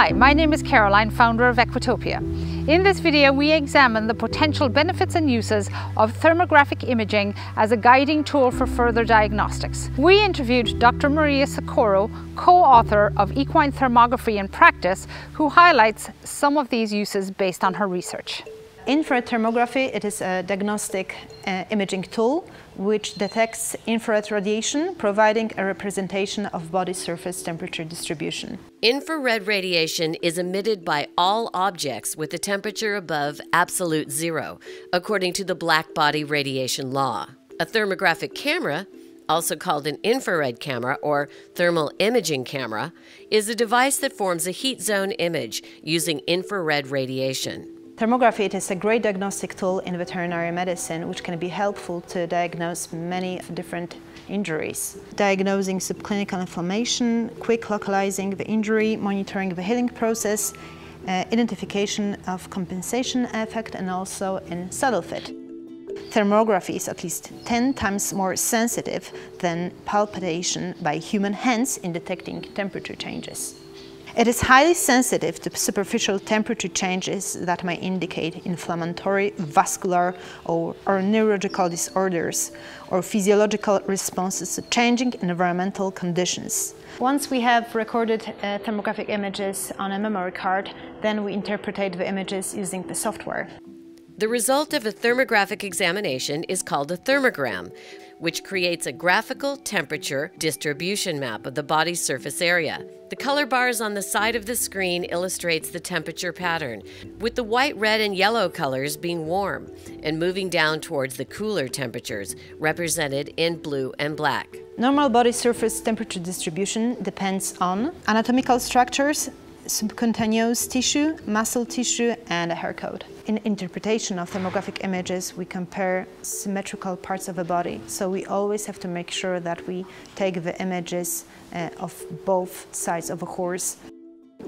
Hi, my name is Caroline, founder of Equitopia. In this video, we examine the potential benefits and uses of thermographic imaging as a guiding tool for further diagnostics. We interviewed Dr. Maria Soroko, co-author of Equine Thermography in Practice, who highlights some of these uses based on her research. Infrared thermography, it is a diagnostic uh, imaging tool which detects infrared radiation, providing a representation of body surface temperature distribution. Infrared radiation is emitted by all objects with a temperature above absolute zero, according to the black body radiation law. A thermographic camera also called an infrared camera or thermal imaging camera, is a device that forms a heat zone image using infrared radiation. Thermography it is a great diagnostic tool in veterinary medicine which can be helpful to diagnose many different injuries. Diagnosing subclinical inflammation, quick localizing the injury, monitoring the healing process, uh, identification of compensation effect and also in saddle fit. Thermography is at least 10 times more sensitive than palpation by human hands in detecting temperature changes. It is highly sensitive to superficial temperature changes that may indicate inflammatory, vascular or, or neurological disorders or physiological responses to changing environmental conditions. Once we have recorded uh, thermographic images on a memory card, then we interpret the images using the software. The result of a thermographic examination is called a thermogram, which creates a graphical temperature distribution map of the body's surface area. The color bars on the side of the screen illustrates the temperature pattern, with the white, red, and yellow colors being warm and moving down towards the cooler temperatures, represented in blue and black. Normal body surface temperature distribution depends on anatomical structures, subcutaneous tissue, muscle tissue, and a hair coat. In interpretation of thermographic images, we compare symmetrical parts of a body. So we always have to make sure that we take the images uh, of both sides of a horse.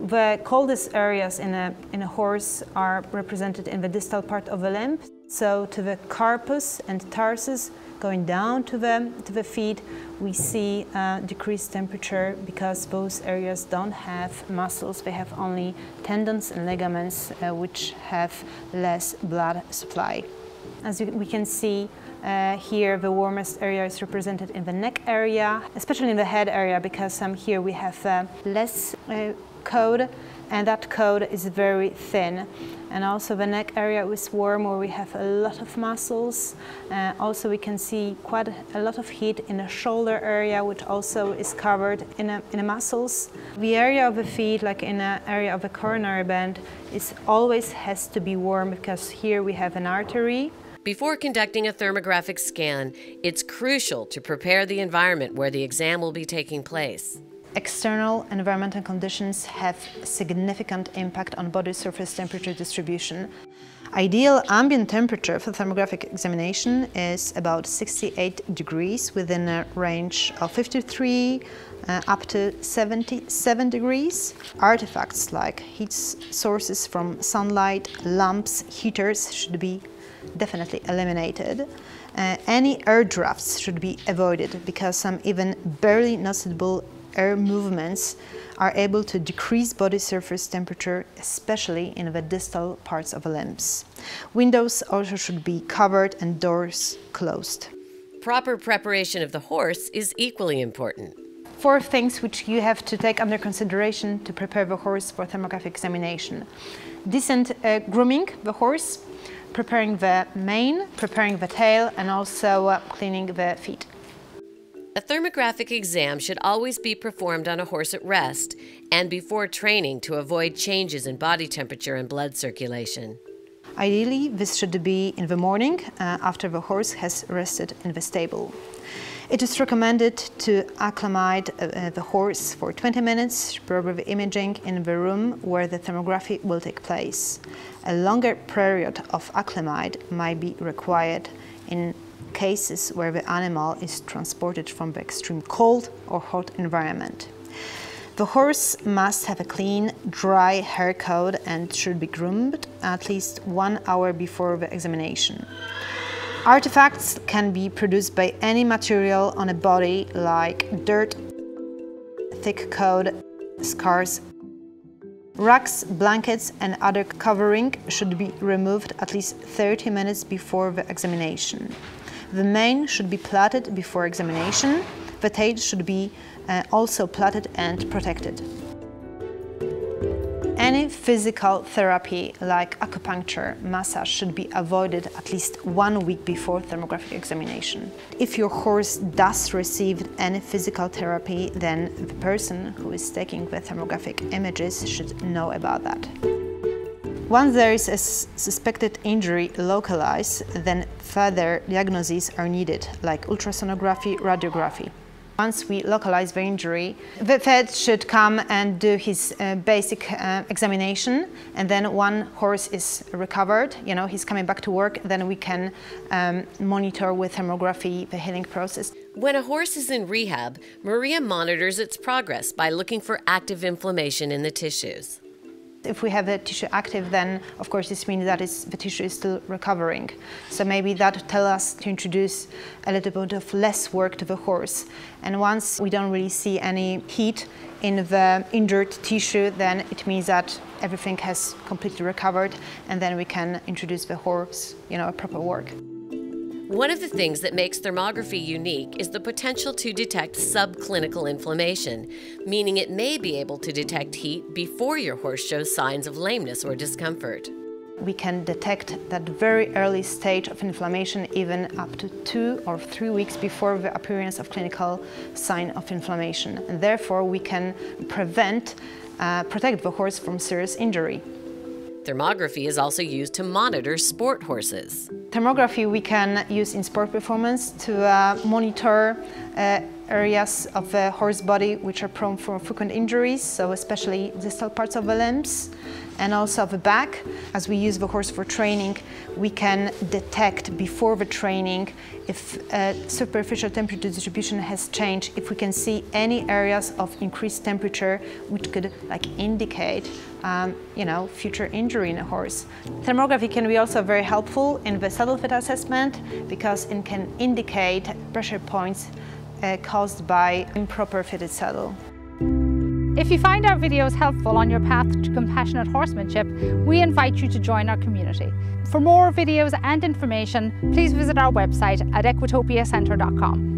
The coldest areas in a, in a horse are represented in the distal part of the limb. So to the carpus and tarsus, going down to the, to the feet, we see uh, decreased temperature because both areas don't have muscles, they have only tendons and ligaments uh, which have less blood supply. As we can see, uh, here the warmest area is represented in the neck area, especially in the head area because um, here we have uh, less uh, coat and that coat is very thin. And also the neck area is warm where we have a lot of muscles. Uh, also we can see quite a lot of heat in the shoulder area which also is covered in, in muscles. The area of the feet, like in the area of the coronary band, is always has to be warm because here we have an artery before conducting a thermographic scan, it's crucial to prepare the environment where the exam will be taking place. External environmental conditions have significant impact on body surface temperature distribution. Ideal ambient temperature for thermographic examination is about 68 degrees within a range of 53 uh, up to 77 degrees. Artifacts like heat sources from sunlight, lamps, heaters should be definitely eliminated. Uh, any air drafts should be avoided because some even barely noticeable air movements are able to decrease body surface temperature, especially in the distal parts of the limbs. Windows also should be covered and doors closed. Proper preparation of the horse is equally important. Four things which you have to take under consideration to prepare the horse for thermographic examination. Decent uh, grooming the horse, preparing the mane, preparing the tail, and also uh, cleaning the feet. A thermographic exam should always be performed on a horse at rest and before training to avoid changes in body temperature and blood circulation. Ideally, this should be in the morning uh, after the horse has rested in the stable. It is recommended to acclimate uh, uh the horse for 20 minutes the imaging in the room where the thermography will take place. A longer period of acclimate might be required in cases where the animal is transported from the extreme cold or hot environment. The horse must have a clean, dry hair coat and should be groomed at least one hour before the examination. Artifacts can be produced by any material on a body like dirt, thick coat, scars, Rugs, blankets and other covering should be removed at least 30 minutes before the examination. The mane should be plaited before examination. The tail should be uh, also plaited and protected. Any physical therapy like acupuncture, massage should be avoided at least one week before thermographic examination. If your horse does receive any physical therapy, then the person who is taking the thermographic images should know about that. Once there is a suspected injury localized, then further diagnoses are needed, like ultrasonography, radiography. Once we localize the injury, the vet should come and do his uh, basic uh, examination and then one horse is recovered, you know, he's coming back to work, then we can um, monitor with thermography the healing process. When a horse is in rehab, Maria monitors its progress by looking for active inflammation in the tissues. If we have the tissue active, then of course this means that the tissue is still recovering. So maybe that tells us to introduce a little bit of less work to the horse. And once we don't really see any heat in the injured tissue, then it means that everything has completely recovered and then we can introduce the horse, you know, a proper work. One of the things that makes thermography unique is the potential to detect subclinical inflammation, meaning it may be able to detect heat before your horse shows signs of lameness or discomfort. We can detect that very early stage of inflammation even up to two or three weeks before the appearance of clinical sign of inflammation. And therefore, we can prevent, uh, protect the horse from serious injury. Thermography is also used to monitor sport horses. Thermography we can use in sport performance to uh, monitor areas of the horse body which are prone for frequent injuries, so especially distal parts of the limbs and also the back. As we use the horse for training, we can detect before the training if uh, superficial temperature distribution has changed, if we can see any areas of increased temperature which could like indicate um, you know, future injury in a horse. Thermography can be also very helpful in the saddle fit assessment because it can indicate pressure points uh, caused by improper fitted saddle. If you find our videos helpful on your path to compassionate horsemanship, we invite you to join our community. For more videos and information, please visit our website at equitopiacenter.com.